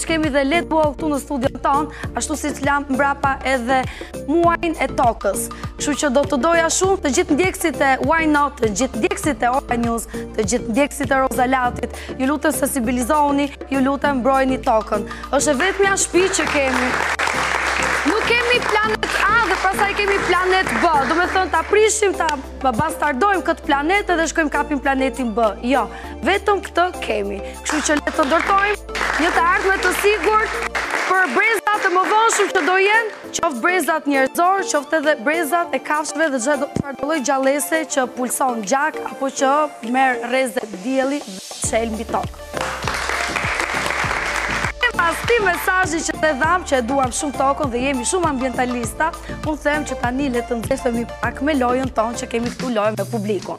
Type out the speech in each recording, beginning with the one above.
që kemi dhe le të bëhet këtu në studion tonë, ashtu siç e lamë mbrapa edhe muajin e tokës. Kështu që do të doja shumë të gjithë ndjekësit e Why Not, të gjithë ndjekësit e Ora News, të gjithë ndjekësit e Rozalatit, ju lutem sensibilizohuni, ju lutem mbrojni tokën. është e vetmja shpi që kemi. Nuk kemi planet A dhe pastaj kemi planet B, domethënë ta prishim të Më bastardojmë këtë planet edhe shkojmë kapim planetin B. Jo, vetëm këtë kemi. Kështu që le të ndërtojmë një të ardhme të sigurt për brezat e mëvonshëm që do jenë, qoftë brezat njerëzorë, qoftë edhe brezat e kafshëve dhe çfarëdolloj gjallese që pulson gjak apo që merr rreze dielli dhe çel mbi tokë. Pas këtij mesazhi që e dhamë që e duam shumë tokën dhe jemi shumë ambientalista, unë them që tani le të nxehemi pak me lojën tonë që kemi këtu lojën me publikun.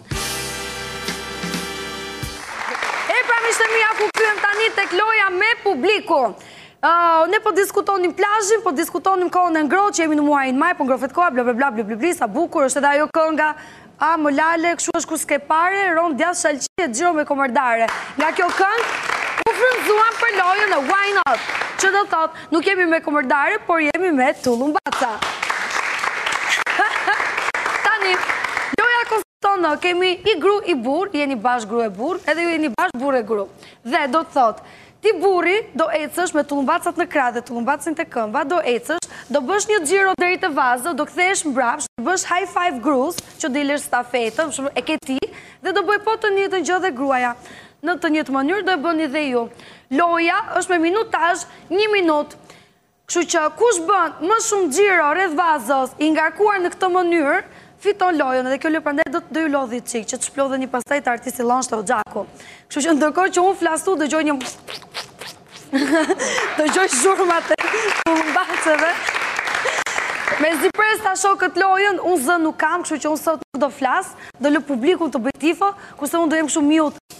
E pra miqtë e mi rikthehemi tani tek loja me publikun. Ne po diskutonim plazhin, po diskutonim kohën e ngrohtë që jemi në muajin maj, po ngrohet koha, bla bla bla bla bla bla, sa bukur është edhe ajo kënga, Ah mo Lale, kshu është kur s'ke pare, ron djathë, shalqi e xhiro me kamardare. Nga kjo këngë, u frymëzuam për lojën e Why Not? Që do thotë, nuk jemi me kamardare, por jemi me tullumbaca. Tani, loja konsiston, kemi i gru i burrë, jeni bashkë gru e burrë, edhe ju jeni bashkë burrë e gru. Dhe, do të thotë, Ti burri, do ecësh me tullumbacat në krah dhe tullumbacin te këmba, do ecësh, do bësh një xhiro deri te vazo, do kthehesh mbrapsht, do bësh high five gruas, që do i lësh stafetën, e ke ti, dhe do bëjë po të njëjtën gjë dhe gruaja. Në të njëjtë mënyrë do e bëni dhe ju. Loja është me minutazh, një minutë. Kështu që kush bën më shumë xhiro rreth vazos, i ngarkuar në këtë mënyrë, fiton lojën edhe kjo lojë prandaj do ju lodhi çik që të shplodheni pastaj te artisti llozha, Xhaku. Kështu që ndërkohë që unë flas po dëgjoj një dëgjoj zhurmat e tullumbaceve. Mezi pres ta shoh këtë lojën, unë zë nuk kam, kështu që unë sot nuk do flas, do lë publikun të bëjë tifo, kurse unë do jem shumë mute.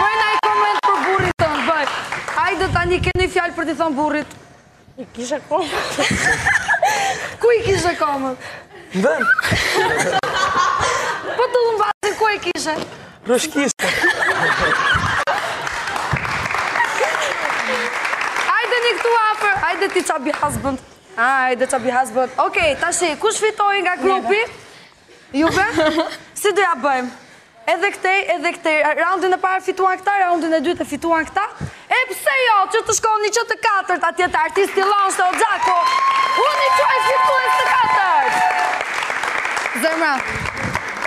Bëj na i koment për burrin tënd, bëj. Hajde tani, ke një fjalë për t'i thonë burrit. I kishe këmbët. Ku i kishe këmbët? Ndën. Po të unë bazi, ku i kishe? Rëshkiste. Hajde një këtu afer, hajde ti qabi hasbënd. Hajde qabi hasbënd. Okej, tashi, kush fitoi nga grupi? Ju? Po si do ja bëjmë? Edhe këtej, edhe këtej. Raundin e parë fituan këta, raundin e dytë e fituan këta. E pse jo, që të shkoni që të katërt, atje te Artistic Lounge Gjako. Unë i quaj fitues të katërt. Zemra,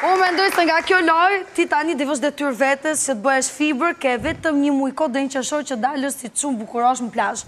unë mendoj se nga kjo lojë, ti tani do i vësh detyrë vetes që të bëhesh fibër, ke vetëm një muaj kohë deri në qershor që të dalësh si ç', shumë bukurosh në plazh.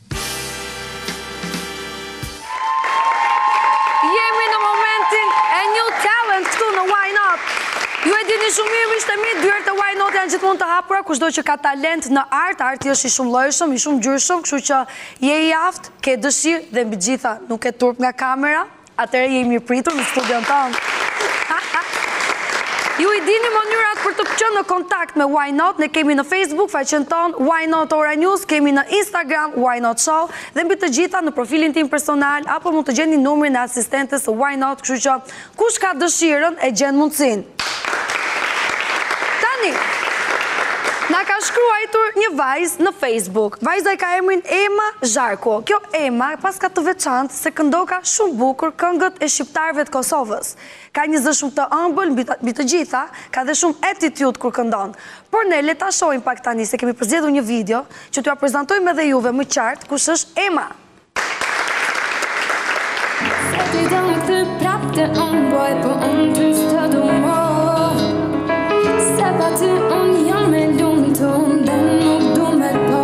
Jemi në momentin e New Talent këtu në Why Not. Ju e dini shumë mirë, miqtë e mi, dyert e Why Not janë gjithmonë të hapura, kushdo që ka talent në art, arti është i shumëllojshëm, i shumëngjyrshëm, kështu që je i aftë, ke dëshirë dhe mbi të gjitha nuk ke turp nga kamera, Atëherë je i mirëpritur në studion tonë. Ju i dini mënyrat për të qenë në kontakt me Why Not, ne kemi në Facebook faqen tonë Why Not Ora News, kemi në Instagram Why Not Show dhe mbi të gjitha në profilin tim personal apo mund të gjeni numrin e asistentes së Why Not, kështu që kush ka dëshirën e gjen mundësinë. Tani Na ka shkruajtur një vajzë në Facebook. Vajza e ka emrin Ema Zharko. Kjo Ema paska të veçantë Se këndoka shumë bukur këngët e shqiptarëve të Kosovës. Ka një zë shumë të ëmbël mbi të gjitha, ka dhe shumë attitude kur këndon. Por ne le ta shohim pak tani se kemi përzgjedhur një video që t'ua prezantojmë edhe juve më qartë kush është Ema. Se ti do me u kthy prap te unë boj Po unë ty s'të du mo Se pa ty unë jam e lumtun Dhe nuk du me po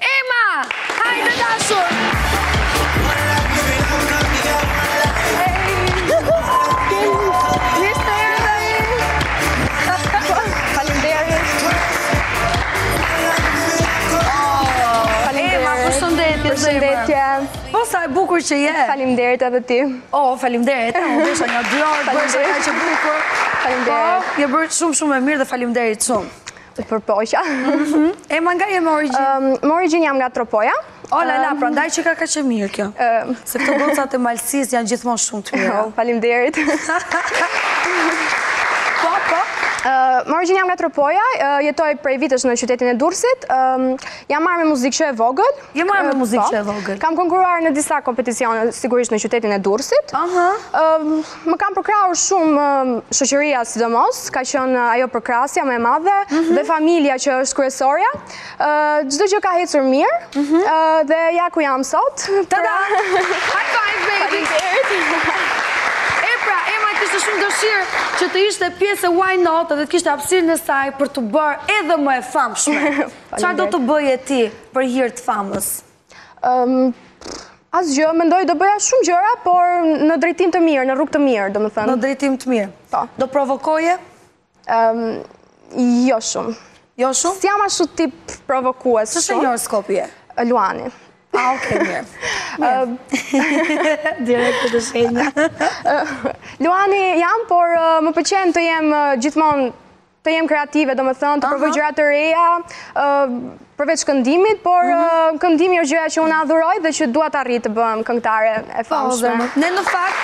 Ema! Hajde e dashur! sa e bukur që je. Faleminderit, edhe ti. O, faleminderit. O, bë shumë e mirë, bë shumë e bukur. Faleminderit. Po, je bërë shumë shumë e mirë dhe faleminderit shumë. U përpoqa. Mhm. Ema, nga je me origjinë? Me origjinë jam nga Tropoja. O, la, la, prandaj qenka kaq e mirë kjo. Se këto gocat e malësisë janë gjithmonë shumë të mira. Faleminderit. Po, po. Me origjinë jam nga Tropoja, jetoj prej vitesh në qytetin e Durrësit. Jam marrë me muzikë që e vogël. Jam marrë me, po, muzikë që e vogël. Kam konkurruar në disa kompeticione, sigurisht në qytetin e Durrësit. Aha. Më ka përkrahur shumë um, shoqëria sidomos, ka qenë uh, ajo përkrahësja më e madhe mhm. dhe familja që është kryesorja. Uh, çdo gjë ka ecur mirë mhm. uh, dhe ja ku jam sot. Tada! Pra- High five baby. E pra, Ema kishte shumë dëshirë që të ishte pjesë e Why Not dhe të kishte hapësirën e saj për t'u bërë edhe më e famshme. Çfarë do të bëje ti për hir të famës? Asgjë, mendoj do bëja shumë gjëra, por në drejtim të mirë, në rrugë të mirë, domethënë. Në drejtim të mirë? Po. Do provokoje? Jo shumë. Jo shumë? S'jam ashtu tip provokues shumë. Ç'shenjë horoskopi je? Luani. A, ok, mirë. Direkt te shenja. Luani jam, por më pëlqen të jem gjithmonë të jem kreative, domethënë, të provoj gjëra të reja, përveç këndimit, por mhm. këndimi është gjëja që unë adhuroj dhe që dua të arrij të bëhem këngtare e po, famshme. Ne në fakt...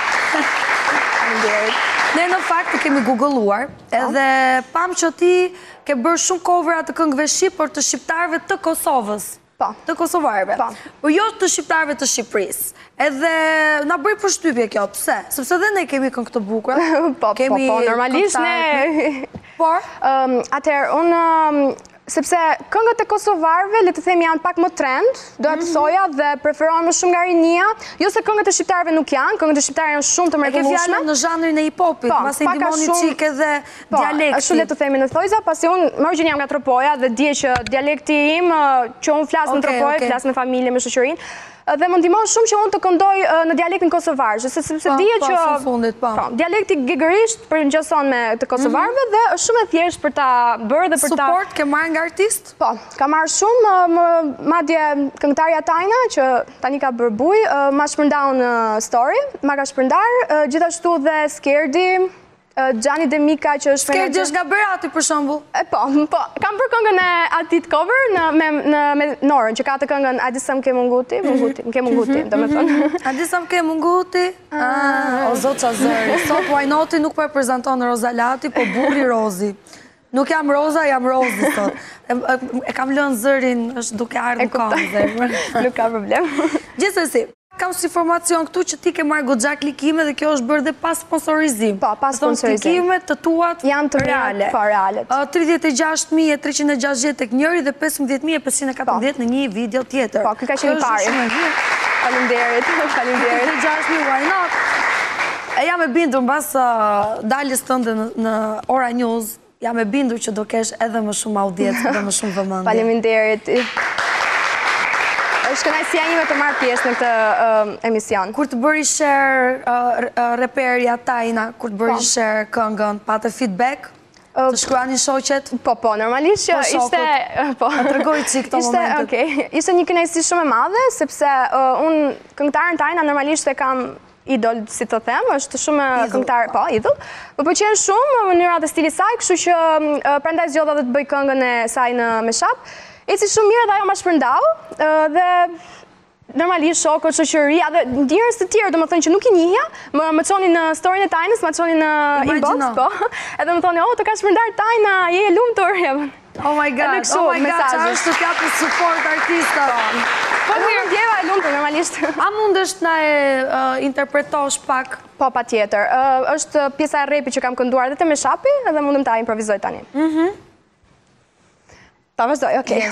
Ne në fakt të kemi googluar, po. edhe pamë që ti ke bërë shumë covera të këngëve shqip, por të shqiptarëve të Kosovës. Po. Të Kosovarëve. Po. Po jo të Shqiptarëve të Shqipërisë. Edhe na bëri përshtypje kjo, pse? Sepse dhe ne kemi këngë të bukura. Po, po, po, normalisht ne. Por? Atëherë, unë, sepse këngët e Kosovarëve, le të themi janë pak më trend, do ta mhm. thoja dhe preferohen më shumë nga rinia, jo se këngët e Shqiptarëve nuk janë, këngët e Shqiptarëve janë shumë të mrekullueshme. E ke fjallën në zhanrin e hip-hopit, po, mbase ndihmon një çikë dhe... Po, dialekti. Ashtu le të themi në thojza, pasi unë me origjinë jam nga Tropoja dhe dihet që dialekti im që unë flas në okay, Tropojë, okay. flas me familje, me shoqërinë, dhe më ndihmon shumë që unë të këndoj në dialektin kosovar, se sepse po, dihet po, që fundit, po. po. dialekti gegërisht përngjason me të kosovarëve mm -hmm. dhe është shumë e thjeshtë për ta bërë dhe për ta Support ke marrë nga artistë? Po, kam marrë shumë, madje këngëtarja Tajna që tani ka bërë bujë, ma shpërndau në story, ma ka shpërndarë, gjithashtu dhe Skerdi, Xhani dhe Mika që është menaxher. S'ke gjë nga Berati për shembull. E po, po, kam bërë këngën e Butrintit cover në me në me Norën që ka atë këngën A di sa më ke mungu ti, mhm. mungu ti, më ke mungu ti, mhm. domethënë. Mhm. A di sa më ke munguti? Ah, o zot ça zëri. Sot Why Not-in nuk po e prezanton Roza Lati, po burri Rozi. Nuk jam roza, jam rozi sot. E kam lënë zërin, është duke ardhë në këmbë zëri. Nuk ka problem. Gjithsesi, kam si informacion këtu që ti ke marrë goxha klikime dhe kjo është bërë dhe pa sponsorizim. Po, pa sponsorizim. Këto klikimet e tua reale. Janë reale. Po, reale. 36.360 tek njëri dhe 15.514 në një video tjetër. Po, këtu ka qenë i pari. Faleminderit. Faleminderit. 36.000, why not? E jam e bindur mbas daljes tënde në Ora News, jam e bindur që do kesh edhe më shumë audiencë dhe më shumë vëmendje. Faleminderit. Është kënaqësia ime të marr pjesë në këtë emision. Kur të bëri share reperja Tajna, kur të bëri po. share këngën, pate feedback? Të shkruanin shoqet? Po, po, normalisht që po, ishte... Po, shokët, tregoji një çik këto momentet. Ishte një kënaqësi shumë e madhe, sepse unë këngëtaren Tajna normalisht e kam idol, si të them, është shumë këngëtare, po, idol. Më pëlqen shumë mënyra e stilit saj, kështu që prandaj zgjodha dhe të bëj këngën e saj në mashup. Eci shumë mirë dhe ajo ma shpërndau, dhe normalisht shokët, shoqëria dhe njerëz të tjerë, domethënë që nuk i njihja, më më çonin storin e Taynës, më çonin në inbox, po, edhe më thonin, o, të ka shpërndarë Tayna, je e lumtur, Oh my god, oh my god, oh my god, që është të tja për support artistët. Po, po mirë, u ndjeva e lumtur normalisht. A mundesh të na e interpretosh pak? Po, patjetër. është pjesa e repit që kam kënduar dhe te mashupi, edhe mundem ta improvizoj tani. Mhm. Ta vazhdoj, okej.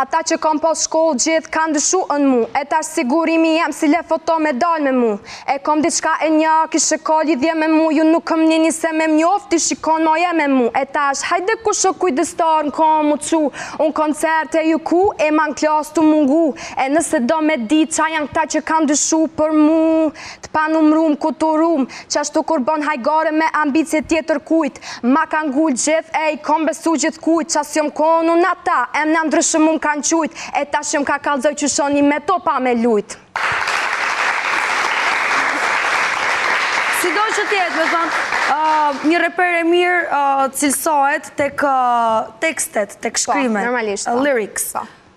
Ata që kom pas shkoll gjith kan dyshu në mu e tash sigurimi jem s'i le foto me dal me mu e kom diçka e nja kishe ka lidhje me mu ju nuk kom nini se me mjoft ti shikon ma je me mu e tash hajde kush o kujdestar në kom m'u çu un koncerte ju ku e man klas tu mungu e nëse do me dit ça jan kta që kan dyshu për mu të panumrum ku tu rum Qashtu kur bon hajgare me ambicie tjetërkujt Ma kan ngul gjith e i kom besu gjithkujt Ça s'jom kon un ata emna ndryshëm um kan qujt E tash jom ka kallzoj qysh oni me to pa me lujt Sido që të jetë, domethënë, një repere e mirë cilësohet tek tekstet, tek shkrimet, lyrics.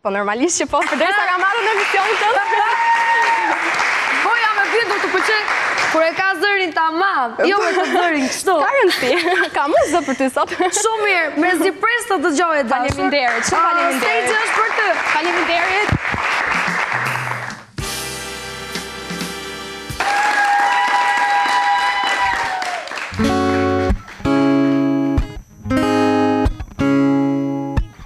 Po normalisht që po, përderisa e kam marrë në emision të të të Po jam e bindur të pëlqen, kur e ka zërin të madh, jo me të zërin kështu. Ka rëndësi, kam zë për ty sot. Shumë mirë, mezi pres të të dëgjoj e dashur. Faleminderit, shumë faleminderit. Stage është për ty. Faleminderit.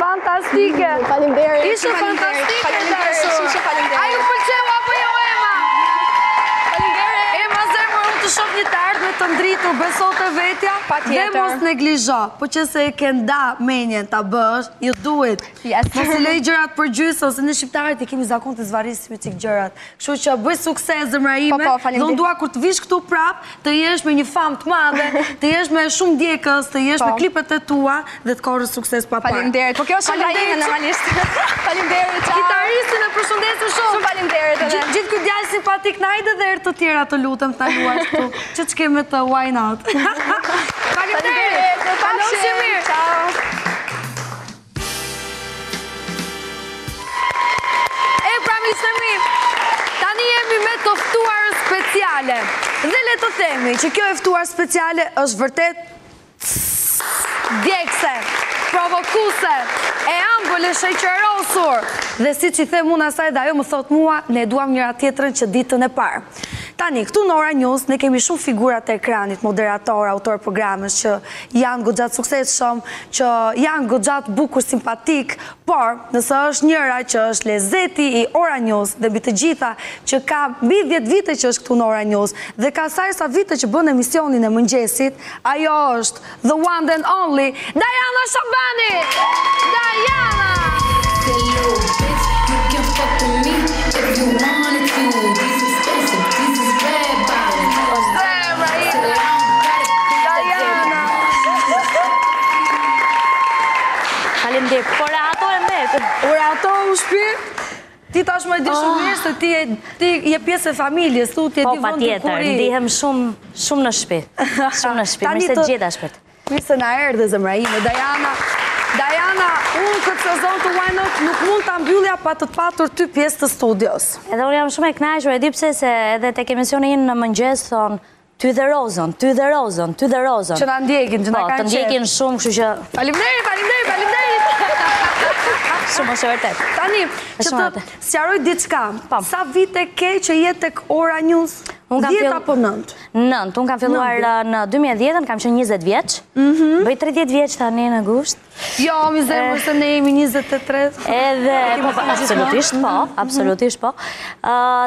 Fantastike! Faleminderit. Ishte fantastike. Faleminderit. Shumë faleminderit. A ju pëlqeu apo jo Ema? Faleminderit. Ema zemra unë të shoh një të ardhme të ndritur, beso te vetja. Patjetër. Dhe mos neglizho, po që se e ke nda mendjen ta bësh, you do it. Yes. Mos i lej gjërat për gjysë, se ne shqiptarët i kemi zakon t'i zvarrisim çik gjërat. Kështu që bëj sukses zemra ime. Po, po, faleminderit. Unë dua kur të vish këtu prap, të jesh me një famë të madhe, të jesh me shumë ndjekës, të jesh me po. klipet e tua dhe të korrësh sukses të paparë. Faleminderit. Po kjo është ëndrra ime normalisht. Faleminderit. Ciao. Kitaristin e përshëndesim shumë. Shumë faleminderit edhe. Gjithë ky djalë simpatik na hajde dhe herë të tjera të lutem të luash këtu. Që të kemi të why not. Faleminderit. Faleminderit. Faleminderit. Ciao. Dhe le të themi që kjo e ftuar speciale është vërtet djegëse, provokuese, e ëmbël, e shoqërueshme. Dhe siç i them unë asaj dhe ajo më thot mua, ne duham njëra-tjetrën që ditën e parë. Tani, këtu në Ora News, ne kemi shumë figura të ekranit, moderatorë, autorë programesh, që janë goxha të suksesshëm, që janë goxha të bukur, simpatikë, por nëse është njëra që është lezeti i Ora News dhe mbi të gjitha që ka mbi 10 vite që është këtu në Ora News dhe ka sa e sa vite që bën emisionin e mëngjesit, ajo është The one and only, Dajana Shabani! Dajana! Faleminderit, por e ato e mbetë. Por e ato o shpirt. Ti tashmë e di shumë mirë se ti je ti je pjesë e familjes, ti e di vendin ku je. Po patjetër, ndihem shumë shumë në shtëpi. Shumë në shtëpi, mirë se të gjeta shpirt. Mirë se na erdhe zemra ime, Dajana. Dajana, unë këtë sezon të Why Not nuk mund ta mbyllja pa të patur ty pjesë të studios. Edhe unë jam shumë e kënaqur, e di pse se edhe tek emisioni ynë në mëngjes thonë Ty dhe Rozën, ty dhe Rozën, ty dhe Rozën. Që na ndjekin, që na po, kanë qenë. Po, të ndjekin shumë, kështu që... Faleminderit, faleminderit, faleminderit. Shumë është e vërtetë. Tani, që të sqaroj diçka. Po. Sa vite ke që je tek Ora News? 10 apo 9? 9, unë kam filluar në 2010, kam qenë 20 vjeç. Mhm. Bëj 30 vjeç tani në gusht. Jo, moj zemër se ne jemi 23. Edhe, po, po, absolutisht po, mhm. absolutisht po.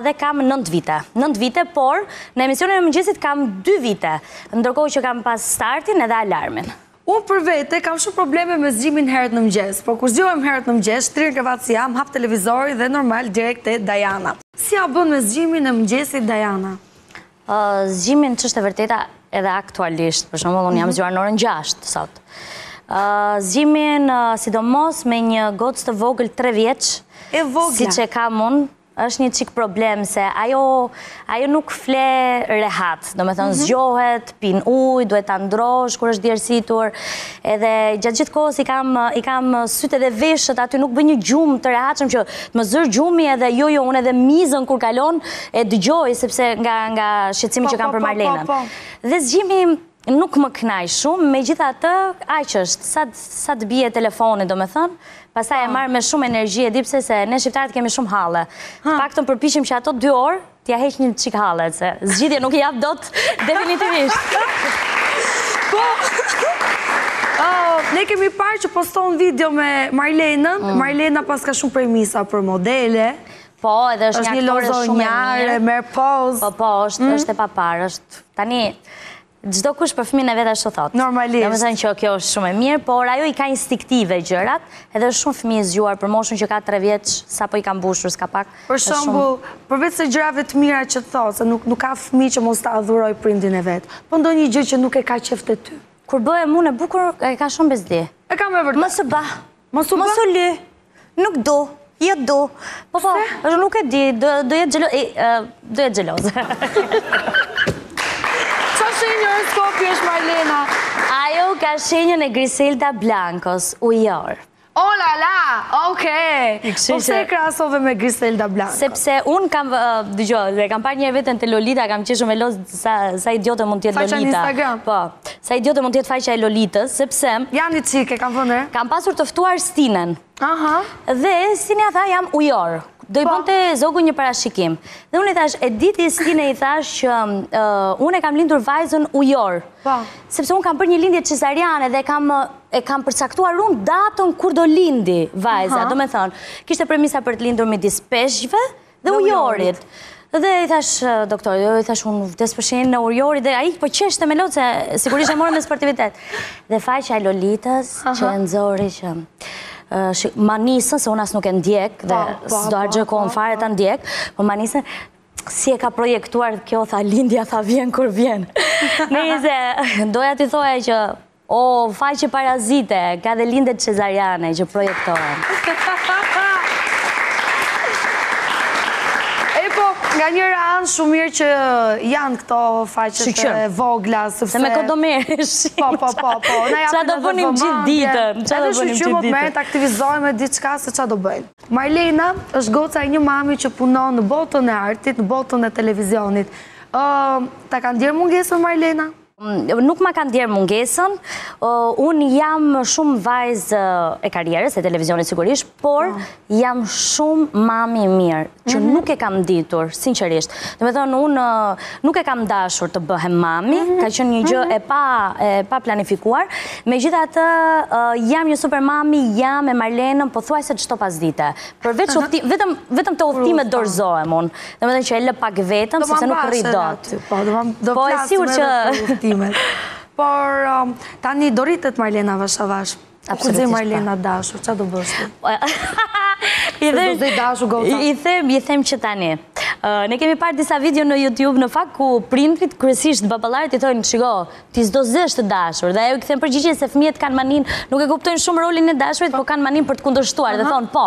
Dhe kam 9 vite. 9 vite, por në emisionin e mëngjesit kam 2 vite. Ndërkohë që kam pas startin edhe alarmin. Unë për vete kam shumë probleme me zgjimin herët në mëngjes, por kur zgjohem herët në mëngjes, shtrirë në krevat si jam, hap televizorin dhe normal direkt te Dajana. Si ia bën me zgjimin e mëngjesit Dajana? Zgjimin ç'është e vërteta edhe aktualisht, për shembull unë jam mhm. zgjuar në orën 6 sot. Zgjimin sidomos me një gocë të vogël 3 vjeç, e vogla, siç e kam unë, është një çik problem se ajo ajo nuk fle rehat, domethënë mhm. zgjohet, pin ujë, duhet ta ndërrosh kur është djersitur. Edhe gjatë gjithë kohës i kam, i kam sytë edhe veshët, aty nuk bëj një gjumë të rehatshëm që të më zërë gjumi edhe jo jo, unë edhe mizën kur kalon e dëgjoj, sepse nga, nga shqetësimi po, që kam po, për po, Marlenën. Po, po, Dhe zgjimi nuk më kënaq shumë, megjithatë, aq është, sa, sa të bjerë telefoni, domethënë, pastaj e marr me shumë energji e di pse se ne shqiptarët kemi shumë halle. Të paktën përpiqem që ato dy orë, Tja heq një çik hallet, se zgjidhje nuk i jap dot definitivisht. Po, ne kemi parë që poston video me Marlenën, mm. Marlena paska shumë premisa për modele. Po, edhe është një aktore shumë e mirë. Po, po, është, mm. është e paparë, është tani Çdokush për fëmijën e vet ashtu thotë. Normalisht. Domethënë që kjo është shumë e mirë, por ajo i ka instinktive gjërat, edhe është shumë fëmijë i zgjuar për moshën që ka tre vjeç, sapo i ka mbushur, s'ka pak. Për shumë, përveçse gjërave të mira që thotë, se nuk ka fëmijë që mos ta adhurojë prindin e vet, po ndonjë gjë që nuk e ka qejf te ty. Kur bëhem unë e bukur, e ka shumë bezdi. E ka me vërtet. Mos u bëj. Mos u Mos u lyj. Nuk do. Jo do. Po po, është nuk e di, do do jetë xheloze, do jetë xheloze. Ça shenjë horoskopi është Marlena? Ajo ka shenjën e Griselda Blankos, ujor. O la la, oke. Po pse e krahasove me Griselda Blankon? Sepse unë kam, dëgjo, e kam parë një herë veten te Lolita, kam qeshur me lot sa sa idiote mund të jetë Lolita. Faqja në Instagram. Po. Sa idiote mund të jetë faqja e Lolitës, sepse... Jam një çikë, e kam thënë e? Kam pasur të ftuar Stinen. Aha. Dhe Stineja tha jam ujor. Do i, po, bënte zogu një parashikim. Dhe unë i thashë, e di ti Stine i thashë që uh, unë e kam lindur vajzën ujor. Po. Sepse unë kam bërë një lindje cezariane dhe kam, uh, e kam përcaktuar unë datën kur do lindi vajza. Aha. Domethënë, kishte premisa për të lindur midis peshqve, Dhe ujorit. Dhe i thashë, doktor, jo i thashë unë vdes për shenjën e ujorit, dhe ai po qeshte me lot, se sigurisht e mori me sportivitet. Dhe faqja e Lolitës, që e nxori që ma nisën, se unë as nuk e ndjek, dhe po, po, s'do harxhoj kohën, po, fare ta ndjek, po ma nisën, si e ka projektuar kjo, tha, lindja, tha vjen kur vjen. Nejse, doja t'i thoja që O, faqe parazite, ka dhe lindje cezariane që projektohen. E po, nga njëra anë shumë mirë që janë këto faqet e vogla, sepse... Se me këtë do merresh. Po, po, po, po. Ça do bënim gjithë ditën? Ça do bënim gjithë ditën? Edhe aktivizojnë me diçka se ça do bëjnë. Marlena është goca e një mami që punon në botën e artit, në botën e televizionit. Ta ka ndjerë mungesën, Marlena? Nuk ma ka ndjerë mungesën, unë jam shumë vajzë e karrierës, e televizionit sigurisht, por po. jam shumë mami e mirë, që mhm. nuk e kam ditur, sinqerisht. Domethënë, unë nuk e kam dashur të bëhem mami, mhm. ka qenë një gjë mhm. e paplanifikuar, megjithatë jam një super mami, jam me Marlenën, pothuajse çdo pasdite. Përveç, vetëm te udhëtimet dorëzohem unë. Domethënë që e lë pak vetëm, sepse nuk rri dot. Po, do më do po, flasim edhe për udhëtimet. Por, um, tani, do rritet Marlena avash-avash. Po, kur zë Marlena të dashur, ça do bësh ti? I dhe dhe dashur goca. I them, i them që tani. Uh, ne kemi parë disa video në YouTube, në fakt ku prindërit, kryesisht baballarët i thojnë, shiko, Ti s'do zësh të dashur dhe ajo i kthen përgjigjen se fëmijët kanë maninë, nuk e kuptojnë shumë rolin e dashurit, po kanë maninë për të kundërshtuar dhe thonë po.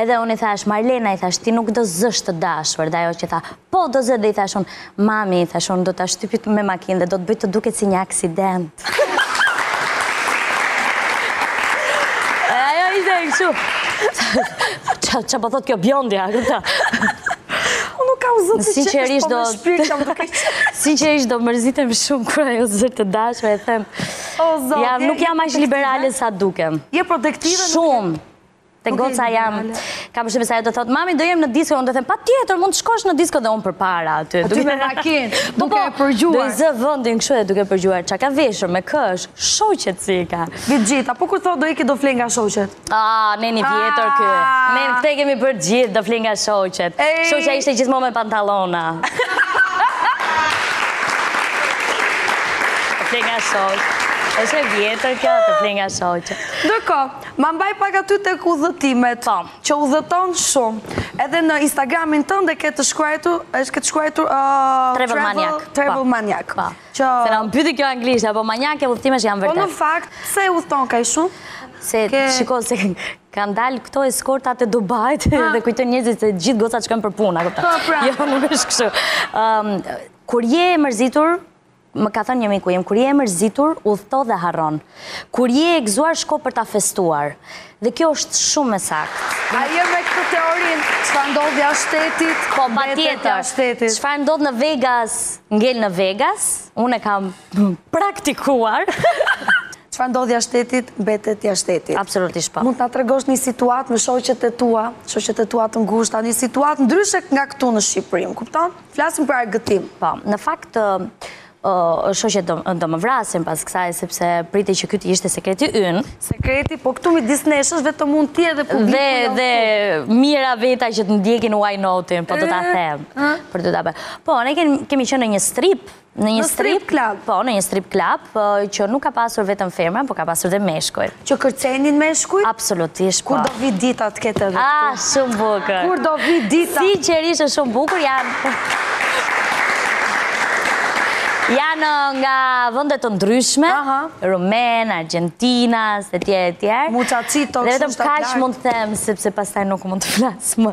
Edhe unë i thashë Marlena i thashë ti nuk do zësh të dashur dhe ajo më tha po do zë dhe i thashë unë mami i thashë unë do ta shtypi me makinë dhe do ta bëj të duket si një aksident. e ajo ishte kështu. Çfarë po thotë kjo bjondja, kupton? Unë nuk kam zëtë që që është po me shpirë kam duke që. Sinqerisht do mërzitem shumë kur ajo të zërë të dashur, e them. O zotë, ja, nuk jam aq liberale sa dukem. Je protektive? Shumë. Te goca jam, për shembull sa herë të thotë, mami do jem në disko, unë do them, patjetër, mund të shkosh në disko dhe unë përpara aty. Aty me makinë, po, duke po, e përgjuar. Do i zë vendin kështu edhe duke e përgjuar, ça ka veshur, me kë është, shoqet si i ka. Di të gjitha, po kur thotë do iki, do fle nga shoqet? Aaaa, neni i vjetër ky. Ne, këtë e kemi bërë gjithë, do fle nga shoqet. Shoqja ishte gjithmonë me pantalona. Do fle nga shoqet. Është e vjetër kjo, do fle nga shoqet. Ndërkohë, ma mbaj pak aty tek udhëtimet. Po. Që udhëton shumë. Edhe në Instagramin tënd e ke të shkruajtur, është ke të shkruajtur... Travel maniak. Travel maniak. Po. Që... Se na mbyti kjo anglishtja, po maniake udhëtimesh jam vërtet. Po në fakt, pse udhëton kaq shumë? Se, shiko, se kanë dalë këto eskortat e Dubajt dhe kujtojnë njerëzit se gjithë gocat shkojnë për punë. Po, pra. Jo, nuk është kështu. Ehm, kur je e mërzitur, më ka thënë një miku im, kur je e mërzitur, udhëto dhe harron. Kur je e gëzuar shko për ta festuar. Dhe kjo është shumë e saktë. A je me këtë teorinë, çfarë ndodh jashtë shtetit, mbetet jashtë shtetit? Çfarë ndodh në Vegas, ngel në Vegas. Unë e kam praktikuar. Çfarë ndodh jashtë shtetit, mbetet jashtë shtetit. Absolutisht po. Mund të na tregosh një situatë me shoqet e tua, shoqet e tua të ngushta, një situatë ndryshe nga këtu në Shqipëri, më kupton? Flasim për argëtim. Po, në fakt, Shoqet do më vrasin pas kësaj sepse pritej që ky të ishte sekreti ynë. Sekreti, po këtu midis nesh është vetëm unë, ti edhe publiku. Dhe dhe mijëra veta që të ndjekin Why Not-in, po do ta them. Për të ta bërë. Po, ne kemi qenë në një strip, në një strip club. Po, në një strip club që nuk ka pasur vetëm femra, por ka pasur dhe meshkuj. Që kërcenin meshkujt? Absolutisht po. Kur do vijë dita të ketë dhe këtu? Ah, shumë bukur. Kur do vi dita? Sinqerisht shumë bukur, janë... Janë uh, nga vende të ndryshme, rumunë, argjentinas e tjerë e tjerë. Muchachito, kështë të plakë. Dhe vetëm kaq mund të themë, sepse pastaj nuk mund të flas më.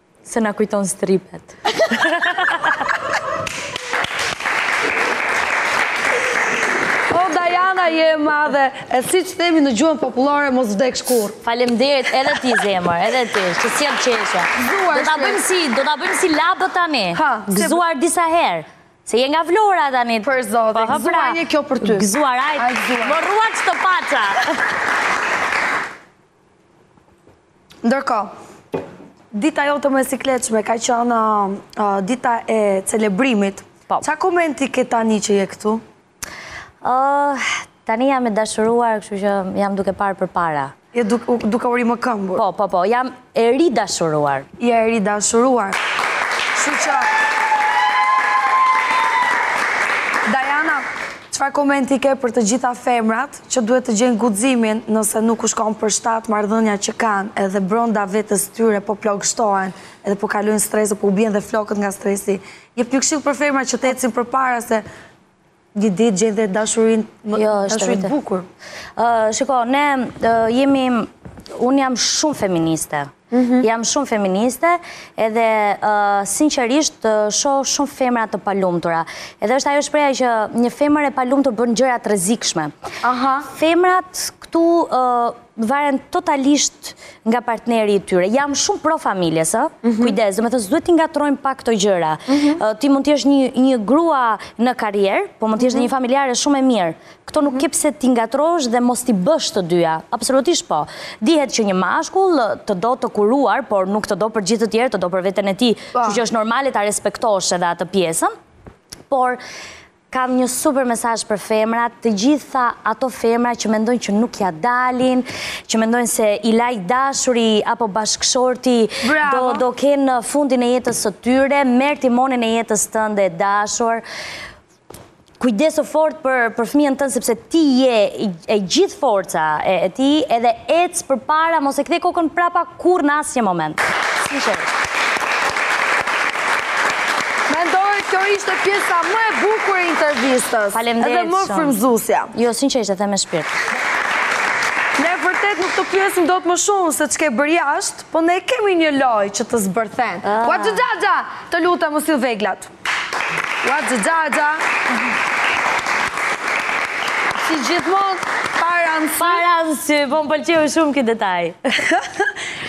Se na kujton stripet. O, Dajana, je e madhe. E siç themi në gjuhën popullore, mos vdeksh kurrë. Faleminderit, edhe ti zemër, edhe ti, që si e më qeshe. Do ta bëjmë si, do ta bëjmë si lebët tani. Ha, gëzuar disa herë. Se je nga Vlora tani. Për zotin, po, gëzuar një kjo për ty. Gëzuar, hajt, më rruash që të paça. Ndërkohë, dita jote më e sikletshme ka qënë dita e celebrimit. Po. Ça komenti ke tani që je këtu? Tani jam e dashuruar, kështu që jam duke parë përpara. Je duke u rimëkëmbur? Po, po, po, jam e ridashuruar. Je e ridashuruar. Kështu që... Dajana, çfarë komenti ke për të gjitha femrat që duhet të gjejnë guximin nëse nuk u shkon për shtat marrëdhënia që kanë edhe brenda vetes së tyre po plogështohen edhe po kalojnë strese po u bien dhe flokët nga stresi jep një këshillë për femrat që të ecin përpara se një ditë gjejnë dhe dashurinë më jo, dashurinë bukur shiko ne jemi unë jam shumë feministe Mhm. Jam shumë feministe edhe sinqerisht shoh shumë femra të palumtura. Edhe është ajo shprehja që një femër e palumtur bën gjëra të rrezikshme. Femrat këtu varen totalisht nga partneri i tyre. Jam shumë pro familjes, mhm. kujdes, domethënë s'duhet t'i ngatërrojmë pak këto gjëra. Mhm. Ti mund të jesh një grua në karrierë, po mund të jesh dhe një familjare shumë e mirë. Këto nuk ke pse t'i ngatërrosh dhe mos t'i bësh të dyja. Absolutisht po. Dihet që një mashkull të do të kuruar, por nuk të do për gjithë të tjerë, të do për veten e tij. Po. Kështu që është normale ta respektosh edhe atë pjesën. Por kam një super mesazh për femrat, të gjitha ato femra që mendojnë që nuk ia dalin, që mendojnë se i la i dashuri apo bashkëshorti do kenë fundin e jetës së tyre, merr timonin e jetës tënde e dashur. Kujdesu fort për për fëmijën tënd sepse ti je e gjithë forca e, e tij edhe ec përpara mos e kthe kokën prapa kurrë në asnjë moment. Sinqerisht. Mendoj kjo ishte pjesa më e bukur e intervistës. Faleminderit. Edhe më frymëzuesja. Jo, sinqerisht e them me shpirt vërtet nuk të pyesim dot më shumë se ç'ke bërë jashtë, po ne kemi një lojë që të zbërthen. Ah. Ua xhaxha, të lutem mos i veglat. Ua xhaxha! Si gjithmonë, para në sy. Para në sy, po më pëlqeu shumë ky detaj.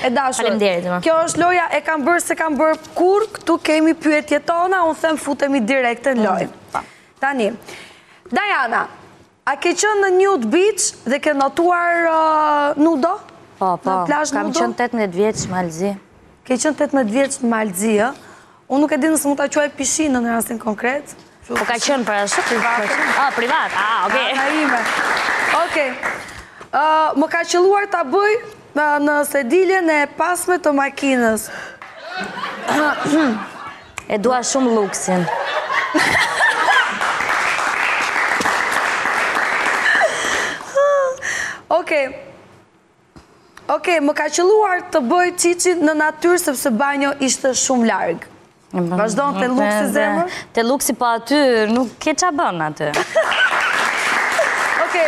E dashur, kjo është loja e kam bërë s'e kam bërë kurrë, këtu kemi pyetjet tona, unë them futemi direkt në lojë. Tani, Dajana, A ke qenë në nude beach dhe ke notuar nudo? Po, po, kam qenë 18 vjeç në Mal të Zi. Ke qenë 18 vjeç në Mal të Zi, e? Unë nuk e di nëse mund ta quaj pishinën në rastin konkret. Po ka qenë, po është privat? A, privat, a, oke. A, na ime. Oke. Më ka qëlluar të bëj Në sediljen e pasme të makinës. E dua shumë luksin. Oke, oke, më ka qëlluar të bëj çiçin në natyrë sepse banjo ishte shumë larg. Vazhdo, te luksi zemër? Te luksi po aty, nuk ke ça bën aty. Oke.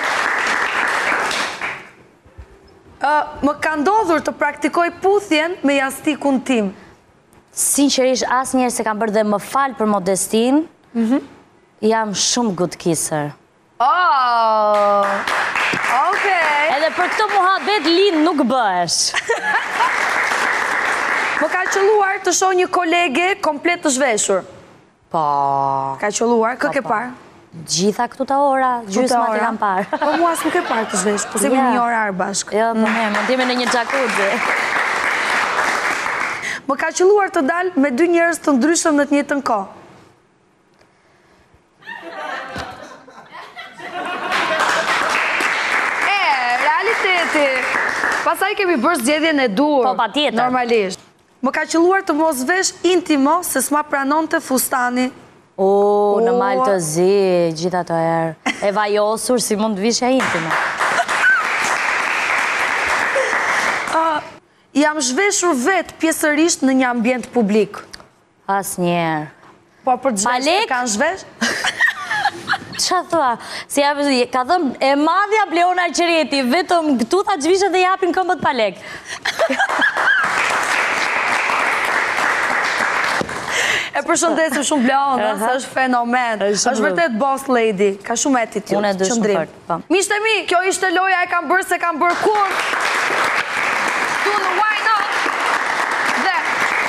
Më ka ndodhur të praktikoj puthjen me jastikun tim. Sinqerisht, asnjëherë s'e kam bërë dhe më fal për modestinë, mhm. jam shumë good kisser. Edhe për këtë muhabet lind nuk bëhesh. Më ka qëlluar të shoh një kolege komplet të zhveshur. Po. Ka qëlluar, kë ke parë? Gjitha këtu te Ora, gjysmat i kam parë. Po mua s'më ke parë të zhveshur, po se ku një orë arë bashkë. Jo, po ne, mund të hymë në një xhakuzi. Më ka qëlluar të dal me dy njerëz të ndryshëm në të njëjtën kohë. E, realiteti. Pastaj kemi bërë zgjedhjen e duhur. Po, patjetër. Normalisht. Më ka qëlluar të mos vesh intimo se s'ma pranonte fustani. O, në Mal të Zi, gjitha herët. E vajosur si mund të vishja intimo. Jam zhveshur vetë pjesërisht në një ambient publik. Asnjëherë. Po për zhvesh të kanë zhvesh? Ça thua? Si ja vëzë, ka thënë, e madhja Bleona Qereti, vetëm këtu tha zhvishen dhe japin këmbët pa lek. E përshëndesim shumë Bleonën, se është fenomen. është vërtet boss lady, ka shumë attitude, qëndrim. Miqtë e mi, kjo ishte loja e kam bërë s'e kam bërë kurrë Këtu në Why Not Dhe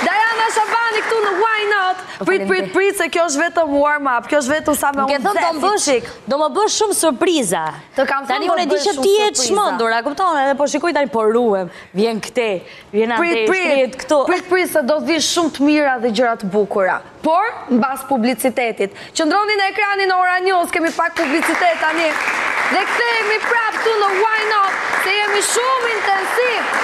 Diana Shabani këtu në Why Not po, Prit, prit, prit se kjo është vetëm warm up Kjo është vetëm sa me unë dhe do më shik Do më bësh shumë surpriza Të kam thënë do më bësh shumë surpriza Tani unë e di që ti je e çmendur, a kupton edhe po shikoj tani po ruem Vjen këtej, vjen andej, shkrihet këtu Prit, prit, prit se do vijë shumë të mira dhe gjëra të bukura Por, mbas publicitetit. Qëndroni në ekranin e Ora News, kemi pak publicitet tani. Dhe kthehemi prapë këtu në Why Not, se jemi shumë intensiv.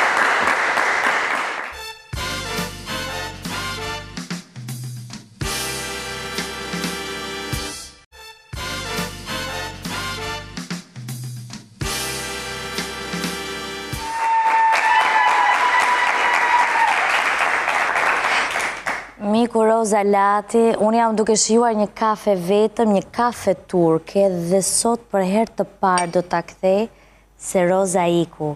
Na iku Roza Lati, unë jam duke shijuar një kafe vetëm, një kafe turke dhe sot për herë të parë do ta kthej se Roza iku.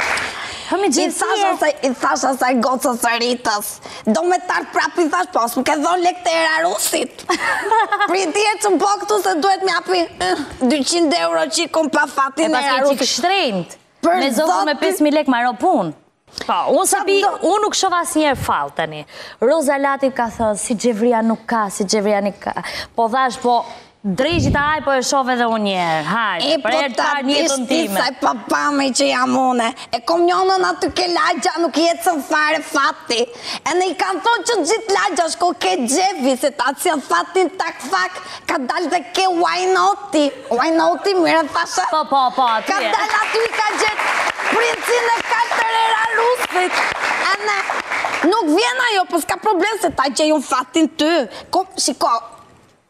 Hë mi, gjithsesi... I thashë asaj gocës së Ritës, do me t'ardhë prapë i thashë, po s'më ke dhonë lekët e Era Rusit. Pri ti e që më po këtu se duhet me hap 200 euro që i kom pa fatin e Era Rusit. E paske që kështrejnët, më zotë me 5.000 lek maro punë. Po, unë sa pi, unë nuk shova asnjëherë fall tani. Roza Lati ka thënë, si Xhevria nuk ka, si Xhevria nuk ka. Po thashë, po, Dreqit a po e shoh dhe unë njëherë, hajde, për herë të parë në jetën time. E po ta dish ti se po pa me që jam unë, e kom njonën aty ke lagja nuk i ecën fare fati, ene i kanë thonë që gjithë lagja shko ke Xhevi se ta qan fatin tak fak, ka dalë dhe ke Why Not-i, Why Not-i mirë e thashë, po, po, po, ka dalë aty ka gjet princin e kaltër Era Rusit, ene, nuk vjena jo, po s'ka problem se ta qaj unë fatin ty, kom, shiko,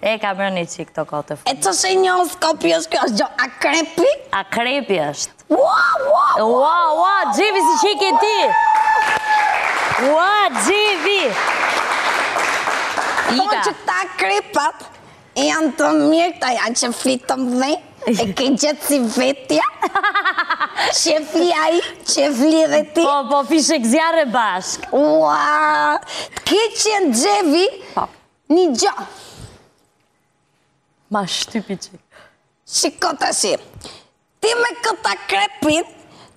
E ka marrë një çikë të kote fëmë. E të shë një horoskopi është kjo është gjo, akrepi? Akrepi është. Ua, ua, ua, ua, ua, Xhevi siç i ke ti. Ua, Xhevi. Ika. Po që këta akrepat, e janë të mirë këta janë që flitëm dhe, e ke gjet si vetja. Çfli ai, çfli dhe ti. Po, po, fishekzjarre bashkë. Ua, ç'ke qenë Xhevi. Po. Një gjo! Ma shtypi që. Shiko tashi. Ti me këtë akrepin,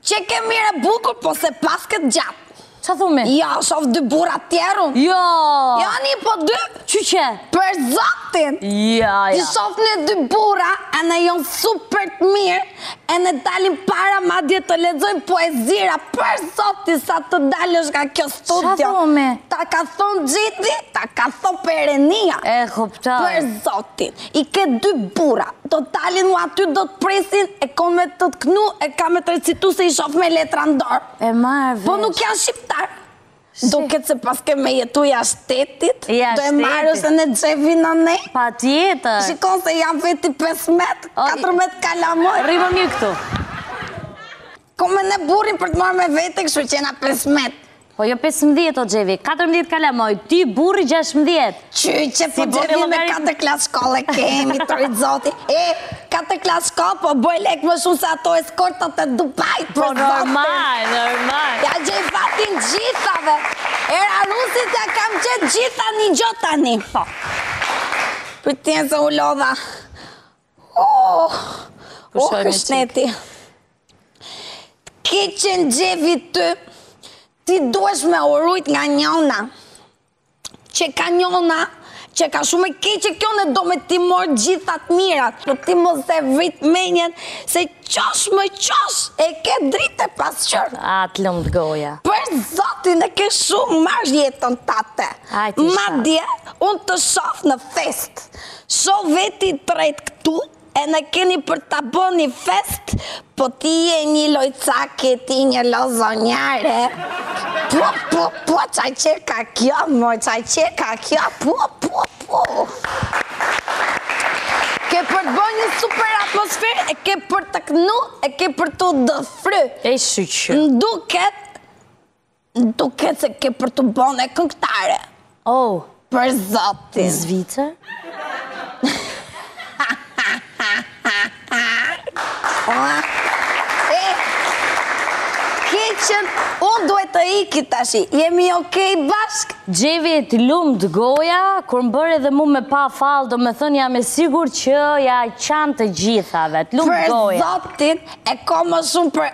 qeke mirë e bukur, po s'e paske të gjatë. Ça thu me? Ja, jo, shof dy burra të tjerë unë. Ja! Jo. Ja, jo, një po dy. Qyqe? Për zotin. Ja, ja. T'i shof unë dy burra, ene jonë super të mirë. Ene dalin para madje të lexojnë poezira për zotin sa të dalësh nga kjo studio. Çfarë thua me? Ta ka thon Xhevi, ta ka thon Perënia. E kuptoj. Për zotin, i ke dy burra, do të dalin aty do të presin e kon me të të knu e ka me të recitu se i shof me letra në dorë. E marr vesh. Po nuk janë shqiptar. Duket se paske me jetu jashtë shtetit, do e marrë zonjën Xhevi ene. Patjetër. Shikon se jam vet i 15, 14 kalamoj. Rri mi këtu. Kom ene burrin për të marrë me vete, këshu qeka 15. Po jo 15 o Xhevi, 14 kalamoj, ti, burri 16. Qyqe, po Xhevi me katër klasë shkolle kemi, të rritë zoti. E, katër klasë shkolle, po boj lek më shumë se ato eskortat e Dubait, për zotin. Po normal, normal. Ja gjej fatin gjithave. Era Rusit ja kam gjetë gjitha një gjotë tani. Po. Për tjenë se u lodha. Oh, oh, kështneti. Këtë qenë Xhevi ty, ti duhesh me u rujt nga njona. Qeka njona, qeka shumë e keqe kjo ene do me t'i mor gjitha t'mirat, po ti mos e vrit menjen, se qosh më qosh e ke dritë e pasqyrë. A, të lumtë goja. Për zotin e ke shumë marë jetën tate. Madje, unë të shof në fest. Shofë veti drejt këtu, Ene keni për të bo një fest Po ti je një lojcake ti një lozonjare Po po po ça qeka kjo mo ça qeka kjo Po po po Ke për të bo një super atmosfer E ke për të knu e ke për t'u dëfry E shyqy M'duket Duket se ke për t'u bo ene këngëtare. Oh. Për zotin. Zvicër? Kitchen, unë duhet të iki tashi, jemi okej bashk? Xhevi, të lumtë goja, kur më bëre edhe mu me pa fall, domethënë jam e sigurt që ja qan të gjithave, të lumtë goja. Për zotin, e kam më shumë për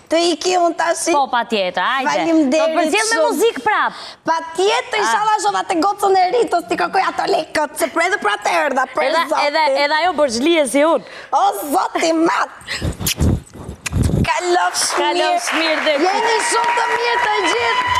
Të iki unë tashti? Po, patjetër, hajde. Faleminderit shumë. Do të përcjell me muzikë prap. Patjetër, ishalla shoh atë gocën e rritë, s't'i kërkoj ato lekët, se prej dhe pra të erdha, për zotin. Edhe ajo bërgjli e si unë. O Zot i madh. Kalofsh mirë. Kalofsh mirë dhe ti. Jeni shumë të mirë të gjithë.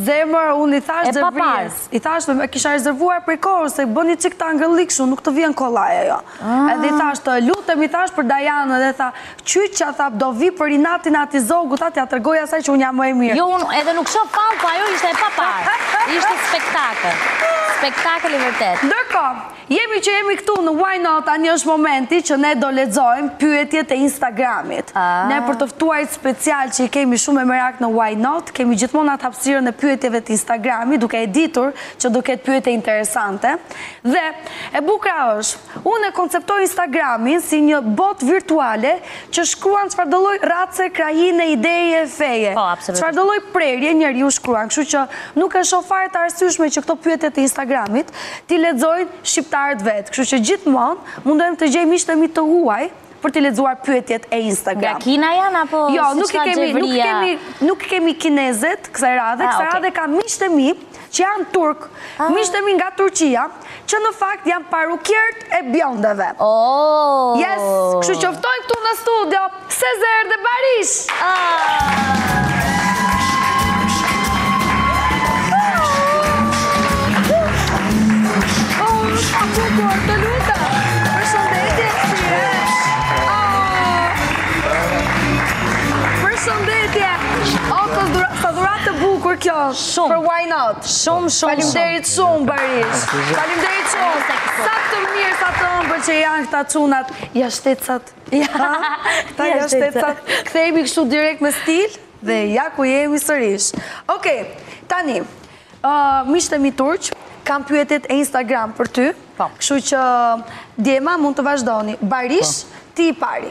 Zemër, unë i thash Xhevrijes. I thash e kisha rezervuar prej kohe, se bën një çik tangërllik shumë, nuk të vjen kollaj ajo. Ah. Edhe i thash të lutem, i thash për Dajanën, dhe tha, qyqa, tha, do vi për inatin atij Zogu, tha, t'ia tregoj asaj që unë jam më e mirë. Jo, unë edhe nuk shof fall, po ajo ishte e paparë. Ishte spektakël. Spektakël i vërtetë. Ndërko, Jemi që jemi këtu në Why Not, tani është momenti që ne do lexojmë pyetjet e Instagramit. Ne për të ftuarit special që i kemi shumë me merak në Why Not, kemi gjithmonë atë hapësirën e pyetjeve të Instagramit, duke e ditur që do ketë pyetje interesante. Dhe e bukura është, unë e konceptoj Instagramin si një botë virtuale Që shkruan çfarëdo lloj race, krahine, ideje, feje. Po, absolutisht. Çfarëdo lloj prerje njeriu shkruan, kështu që nuk e shoh fare të arsyeshme që këto pyetje të Instagramit t'i lexojnë shqiptarët vetë. Kështu që gjithmonë mundohem të gjej miqtë e mi të huaj për t'i lexuar pyetjet e Instagram. Nga Kina janë apo jo, siç ka Xhevria? Jo, nuk kemi kinezët kësaj radhe, ah, kësaj radhe kam miqtë e mi që janë turq, miqtë e mi nga Turqia, që në fakt janë parukierët e bjondeve. Oh! Yes, kështu që ftoj këtu në studio, Sezer dhe Barish! Shumë. Po why not? Shumë, shumë, shumë. Faleminderit shumë, Barish. Faleminderit shumë. Sa të mirë, sa të ëmbël që janë këta çunat. Ja shtecat. Ja, këta ja shtecat. Kthehemi kështu direkt me stil, dhe ja ku jemi sërish. Oke, tani, miqtë e mi turq kanë pyetjet e Instagram për ty, po. kështu që djema mund të vazhdoni. Barish, po. ti i pari.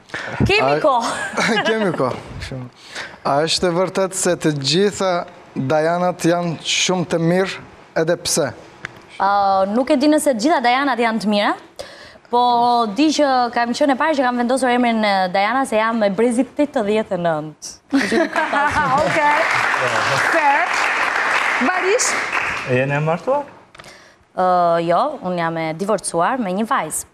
Kemi ko! Kemi ko, shumë. A është e vërtetë se të gjitha Dajanat janë shumë të mira edhe pse? Nuk e di nëse të gjitha Dajanat janë të mira, po di që kam qenë e para që kanë vendosur emrin Dajana se jam e brezit 89. Oke, fair. Barish? A jeni e martuar? Jo, unë jam e divorcuar me një vajzë.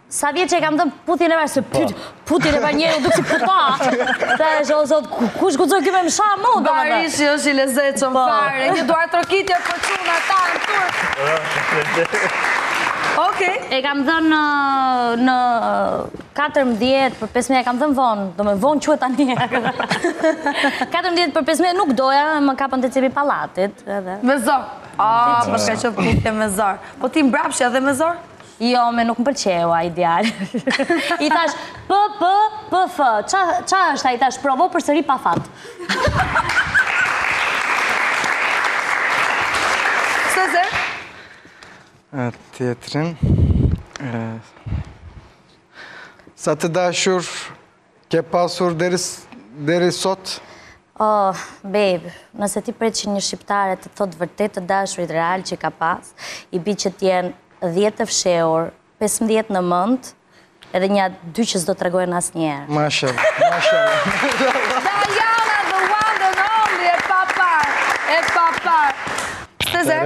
Sa vjeçe e kam dhënë puthjen e parë, se po. puthjen e parë njëherë u duci këta, ta e shohë Zoti, kush guxon këtu me më sha mu, da më dhe. Barishi është i lezetshëm po. fare, një duartrokitje për çunat tanë turq. Ok. E kam dhënë në 14 për 15, e kam dhënë vonë, domethënë që e ta një. 14 për 15 nuk doja, më kapën te cepi i pallatit. Me zor. A, ah, paska qenë puthje me zor. Po ti mbrapshja dhe me zor? Jo, më nuk më pëlqeu ai djalë. I tash, p, p, p, f, ça është ai tash, provo përsëri pa fat. Sezer? Tjetrën. Sa të dashur, Ke pasur deri sot? Oh, babe, nëse ti pret që një shqiptare të thotë vërtet të dashurit realë që i ka pas, i bi që t'jenë 10 të fshehur, 15 në mend, edhe nja dy që s'do tregohen asnjëherë. Mashalla, mashalla. Dajana, the one, the only, e paparë, e paparë. Sezer?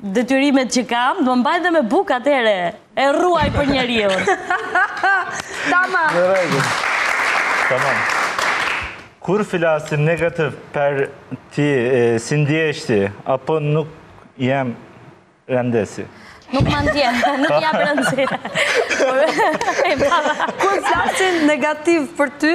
Detyrimet që kam, më mbajnë dhe me bukë atëherë, s'e rruaj për njeri unë. Tamam. Në rregull. Tamam. Kur flasin negativ për ty, si ndihesh ti, apo nuk i jep rëndësi? Nuk më ndje, nuk i jap rëndësi. Kur flasin negativ për ty,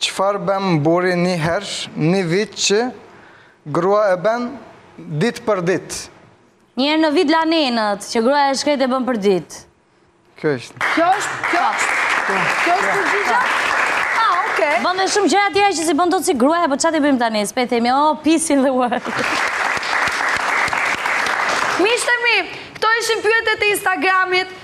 Çfarë bën burri një herë në vit që gruaja e bën ditë për ditë. Një herë në vit lan enët, që gruaja e shkretë e bën për ditë. Kjo ishte. Kjo është, kjo është, kjo është përgjigja? Ah, okay. Bën dhe shumë gjëra të tjera që s'i bën dot si gruaja, po ça t'i bëjmë tani? S'po i themi, oh, peace in the world. Miqtë e mi, këto ishin pyetjet e Instagramit.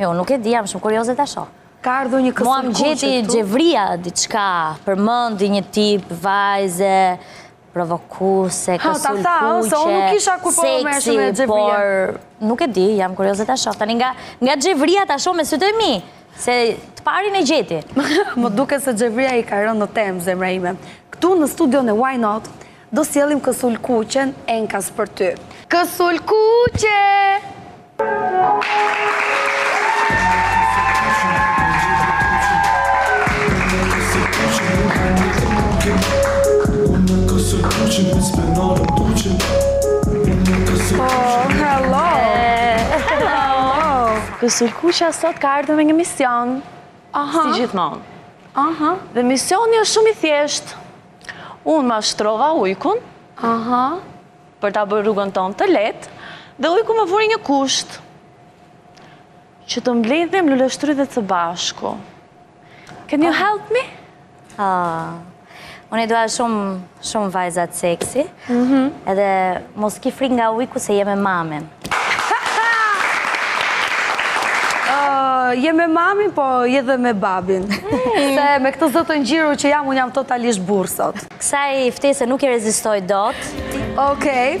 Jo, nuk e di, jam shumë kurioze ta shoh. Ka ardhur një Kësulëkuqe këtu? Mua më gjeti Xhevria diçka, përmendi një tip vajze, provokuese, Kësulëkuqe, seksi, por nuk e di, jam kurioze ta shoh. Tani nga Xhevria ta shoh me sytë e mi, se të parën e gjeti. Më duket se Xhevria i ka rënë në temë, zemra ime. Këtu në studion e Why Not, Do sjellim Kësulëkuqen enkas për ty. Kësulëkuqe! Kësulëkuqja sot ka ardhë me një mision, si gjithmonë. Dhe misioni është shumë i thjeshtë. Unë mashtrova ujkun, aha, për ta bërë rrugën tonë të lehtë, dhe ujku më vuri një kusht. Që të mbledhim luleshtrydhet së bashku. Can you help me? Ah. Unë i dua shumë, shumë vajzat seksi. Mhm. Edhe mos ki frikë nga ujku se je me mamin. Je me mamin, po je dhe me babin. Mm. Se me këtë zë të ngjirur që jam, unë jam totalisht burrë sot. Kësaj ftese nuk i rezistoj dot. Okej.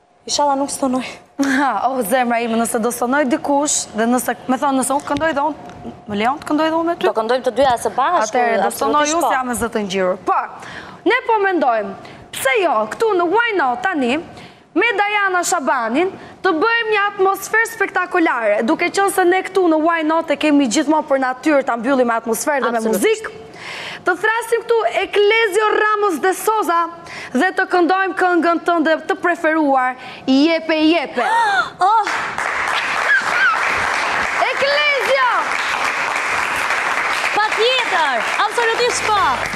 Ishalla nuk stonoj. Ha, oh, zemra ime, nëse do stonoj dikush, dhe nëse, domethënë, nëse unë të këndoj dhe unë, më lejon të këndoj dhe unë me ty? Do këndojmë të dyja së bashku, absolutisht po. Atëherë, do stonoj unë se jam me zë të ngjirur. Po, ne po mendojmë, pse jo, këtu në Why Not tani, me Dajana Shabanin, të bëjmë një atmosferë spektakulare, duke qenë se ne këtu në Why Not e kemi gjithmonë për natyrë ta mbyllim me atmosferë dhe me muzikë. Të thrasim këtu Eklezio Ramos de Soza dhe të këndojmë këngën tënde të preferuar Jepe Jepe. Oh! Eklezio! Patjetër, absolutisht po. Po.